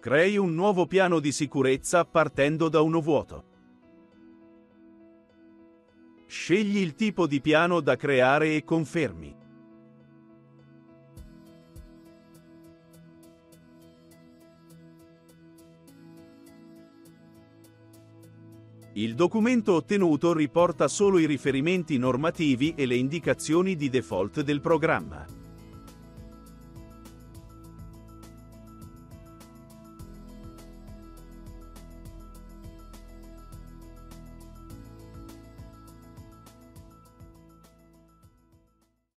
Crei un nuovo piano di sicurezza partendo da uno vuoto. Scegli il tipo di piano da creare e confermi. Il documento ottenuto riporta solo i riferimenti normativi e le indicazioni di default del programma.